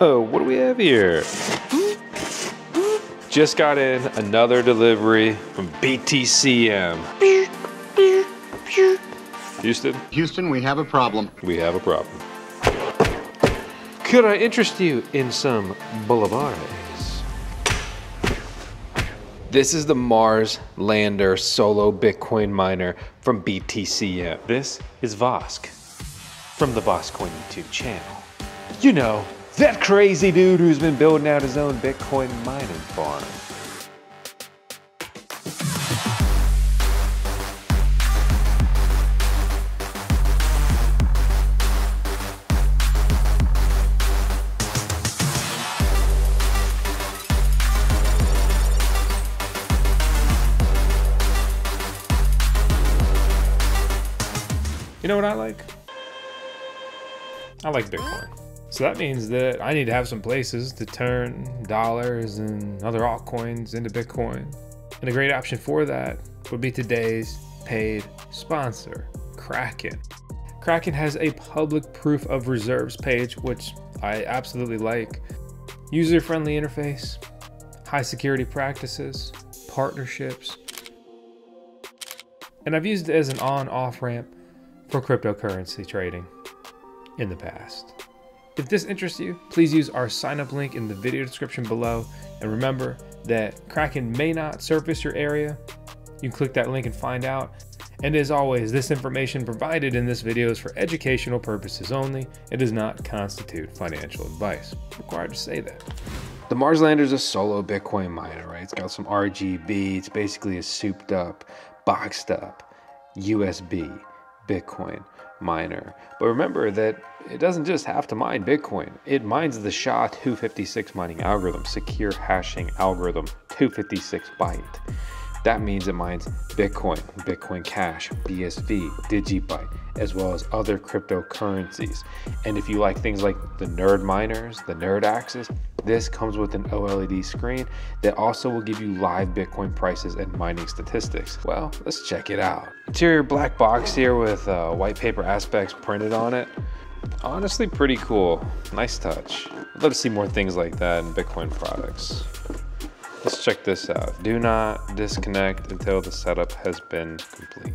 Oh, what do we have here? Just got in another delivery from BTCM. Houston, Houston, we have a problem. we have a problem. Could I interest you in some bolivares? This is the Mars Lander solo Bitcoin miner from BTCM. This is Vosk from the VoskCoin YouTube channel. You know, that crazy dude who's been building out his own Bitcoin mining farm. You know what I like? I like Bitcoin. So that means that I need to have some places to turn dollars and other altcoins into Bitcoin. And a great option for that would be today's paid sponsor, Kraken. Kraken has a public proof of reserves page, which I absolutely like. User friendly interface, high security practices, partnerships. And I've used it as an on off ramp for cryptocurrency trading in the past. If this interests you, please use our sign up link in the video description below. And remember that Kraken may not surface your area. You can click that link and find out. And as always, this information provided in this video is for educational purposes only. It does not constitute financial advice. I'm required to say that. The Mars Lander is a solo Bitcoin miner, right? It's got some RGB. It's basically a souped up, boxed up USB Bitcoin miner. But remember that it doesn't just have to mine Bitcoin. It mines the SHA-256 mining algorithm, secure hashing algorithm, 256 byte. That means it mines Bitcoin, Bitcoin Cash, BSV, Digibyte, as well as other cryptocurrencies. And if you like things like the Nerd Miners, the NerdAxes, this comes with an OLED screen that also will give you live Bitcoin prices and mining statistics. Well, let's check it out. Interior black box here with uh, white paper aspects printed on it. Honestly, pretty cool. Nice touch. I'd love to see more things like that in Bitcoin products. Let's check this out. Do not disconnect until the setup has been complete.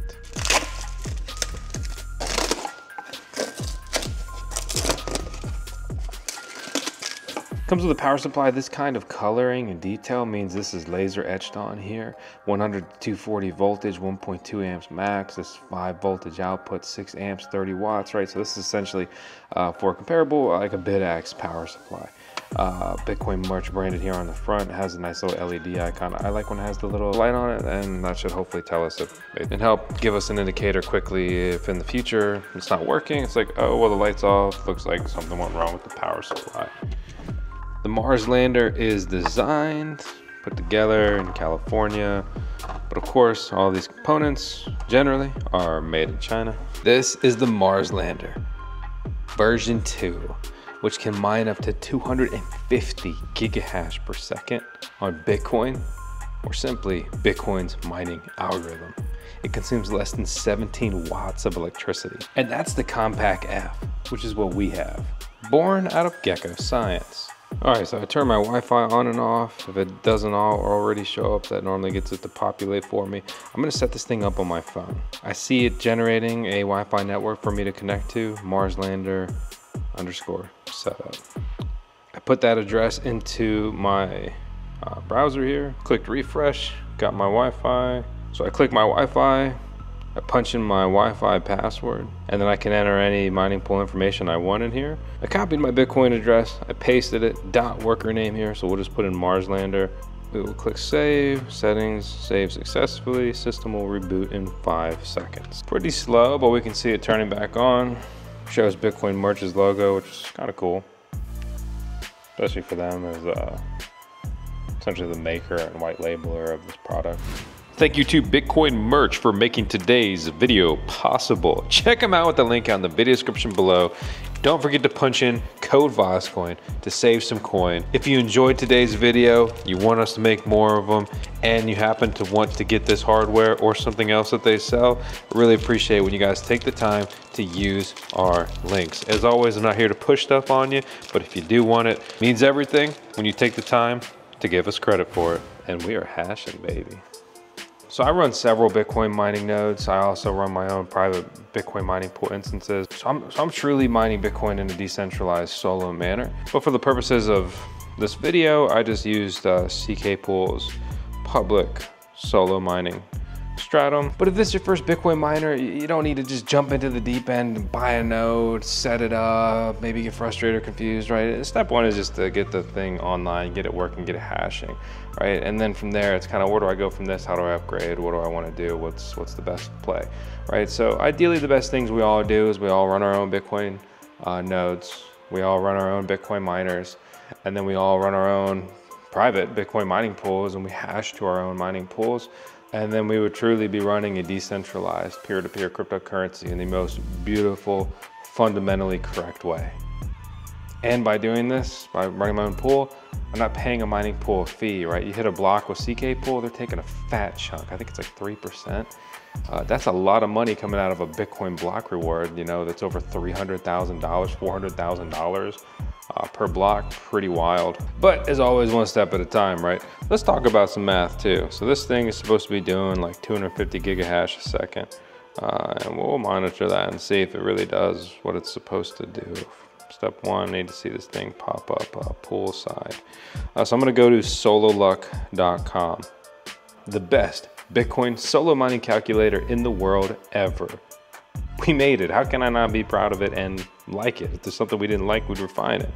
Comes with a power supply. This kind of coloring and detail means this is laser etched on here. 100 to 240 voltage, 1.2 amps max. This 5 voltage output, 6 amps, 30 watts, right? So this is essentially uh, for comparable like a Bitaxe power supply. Uh, Bitcoin merch branded here on the front it has a nice little LED icon. I like when it has the little light on it, and that should hopefully tell us if it can help give us an indicator quickly if in the future it's not working. It's like, oh, well, the light's off. Looks like something went wrong with the power supply. The Mars lander is designed, put together in California, but of course, all these components generally are made in China. This is the Mars lander, version 2, which can mine up to 250 gigahash per second on Bitcoin, or simply Bitcoin's mining algorithm. It consumes less than 17 watts of electricity. And that's the Compac F, which is what we have, born out of GekkoScience. All right, so I turn my Wi-Fi on and off. If it doesn't all already show up, that normally gets it to populate for me. I'm gonna set this thing up on my phone. I see it generating a Wi-Fi network for me to connect to, Mars Lander underscore setup. I put that address into my uh, browser here, clicked refresh, got my Wi-Fi. So I click my Wi-Fi, I punch in my Wi-Fi password, and then I can enter any mining pool information I want in here. I copied my Bitcoin address, I pasted it, dot worker name here, so we'll just put in Marslander. We will click save, settings, save successfully, system will reboot in five seconds. Pretty slow, but we can see it turning back on. Shows Bitcoin Merch's logo, which is kind of cool, especially for them as uh, essentially the maker and white labeler of this product. Thank you to Bitcoin Merch for making today's video possible. Check them out with the link on the video description below. Don't forget to punch in code VOSKCOIN to save some coin. If you enjoyed today's video, you want us to make more of them, and you happen to want to get this hardware or something else that they sell, I really appreciate when you guys take the time to use our links. As always, I'm not here to push stuff on you, but if you do want it, it means everything when you take the time to give us credit for it. And we are hashing, baby. So I run several Bitcoin mining nodes. I also run my own private Bitcoin mining pool instances. So I'm, so I'm truly mining Bitcoin in a decentralized solo manner. But for the purposes of this video, I just used uh, CK Pool's public solo mining Stratum. But if this is your first Bitcoin miner, you don't need to just jump into the deep end and buy a node, set it up, maybe get frustrated or confused, right? Step one is just to get the thing online, get it working, get it hashing, right? And then from there, it's kind of where do I go from this? How do I upgrade? What do I want to do? What's what's the best play, right? So ideally, the best things we all do is we all run our own Bitcoin uh, nodes. We all run our own Bitcoin miners, and then we all run our own private Bitcoin mining pools, and we hash to our own mining pools. And then we would truly be running a decentralized peer-to-peer cryptocurrency in the most beautiful, fundamentally correct way. And by doing this, by running my own pool, I'm not paying a mining pool fee, right? You hit a block with CK pool, they're taking a fat chunk. I think it's like 3%. Uh, that's a lot of money coming out of a Bitcoin block reward, you know, that's over $300,000, $400,000 uh, per block, pretty wild. But as always, one step at a time, right? Let's talk about some math too. So this thing is supposed to be doing like 250 gigahash a second. Uh, and we'll monitor that and see if it really does what it's supposed to do. Step one, need to see this thing pop up uh, poolside. Uh, so I'm gonna go to sololuck.com. The best Bitcoin solo mining calculator in the world ever. We made it. How can I not be proud of it and like it? If there's something we didn't like, we'd refine it.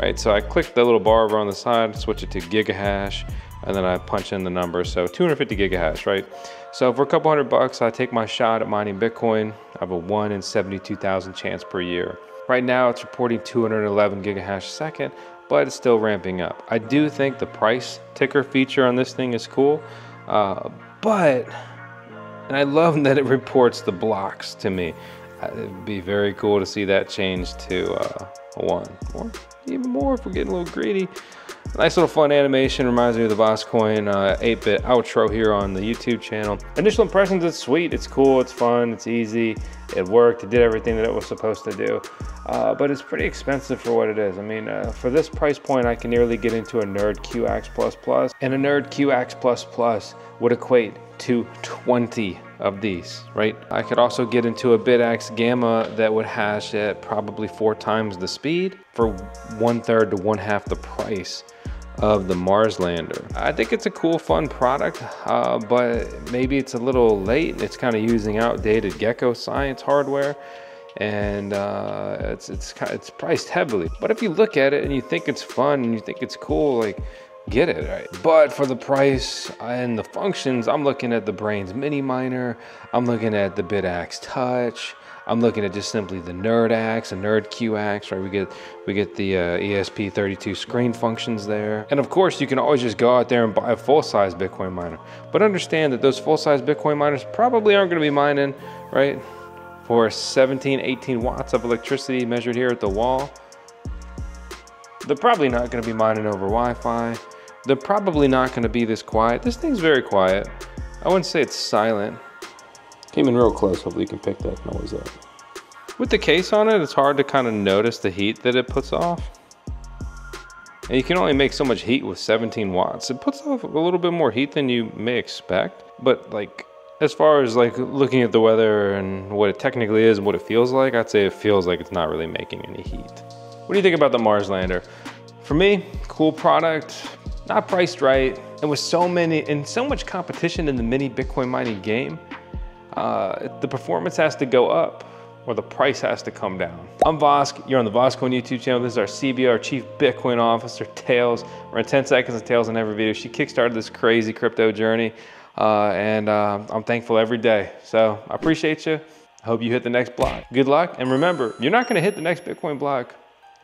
Right, so I click the little bar over on the side, switch it to gigahash, and then I punch in the number. So 250 gigahash, right? So for a couple hundred bucks, I take my shot at mining Bitcoin. I have a one in 72,000 chance per year. Right now, it's reporting 211 gigahash a second, but it's still ramping up. I do think the price ticker feature on this thing is cool, uh, but, and I love that it reports the blocks to me. Uh, it'd be very cool to see that change to uh, a one, or even more if we're getting a little greedy. Nice little fun animation, reminds me of the VoskCoin 8-bit uh, outro here on the YouTube channel. Initial impressions, it's sweet, it's cool, it's fun, it's easy, it worked, it did everything that it was supposed to do. Uh, but it's pretty expensive for what it is. I mean, uh, for this price point, I can nearly get into a NerdQAxe++, and a NerdQAxe++ would equate to 20 of these, right? I could also get into a Bitaxe Gamma that would hash at probably four times the speed for one third to one half the price of the Mars lander. I think it's a cool, fun product, uh, but maybe it's a little late. It's kind of using outdated GekkoScience hardware and uh, it's it's it's priced heavily. But if you look at it and you think it's fun and you think it's cool, like get it right. But for the price and the functions, I'm looking at the Braiins Mini Miner. I'm looking at the Bitaxe Touch. I'm looking at just simply the NerdAxe and NerdQAxe, right? We get we get the uh, ESP32 screen functions there. And of course, you can always just go out there and buy a full-size Bitcoin miner. But understand that those full-size Bitcoin miners probably aren't going to be mining, right? For 17, 18 watts of electricity measured here at the wall. They're probably not going to be mining over Wi-Fi. They're probably not going to be this quiet. This thing's very quiet. I wouldn't say it's silent. Came in real close, hopefully you can pick that noise up. With the case on it, it's hard to kind of notice the heat that it puts off. And you can only make so much heat with 17 watts. It puts off a little bit more heat than you may expect. But like, as far as like looking at the weather and what it technically is and what it feels like, I'd say it feels like it's not really making any heat. What do you think about the Mars lander? For me, cool product, not priced right, and with so many and so much competition in the mini Bitcoin mining game, uh, the performance has to go up or the price has to come down. I'm Vosk, you're on the VoskCoin YouTube channel. This is our CBR Chief Bitcoin Officer, Tails. We're in 10 seconds of Tails in every video. She kickstarted this crazy crypto journey uh, and uh, I'm thankful every day. So I appreciate you. I hope you hit the next block. Good luck. And remember, you're not gonna hit the next Bitcoin block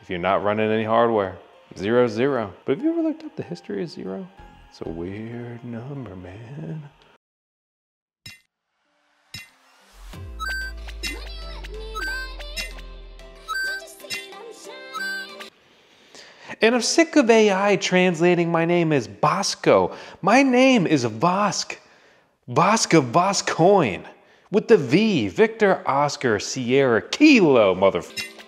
if you're not running any hardware. Zero, zero. But have you ever looked up the history of zero? It's a weird number, And I'm sick of AI translating my name as Bosco. My name is Vosk. Voska VoskCoin. With the V. Victor Oscar Sierra Kilo, motherfucker.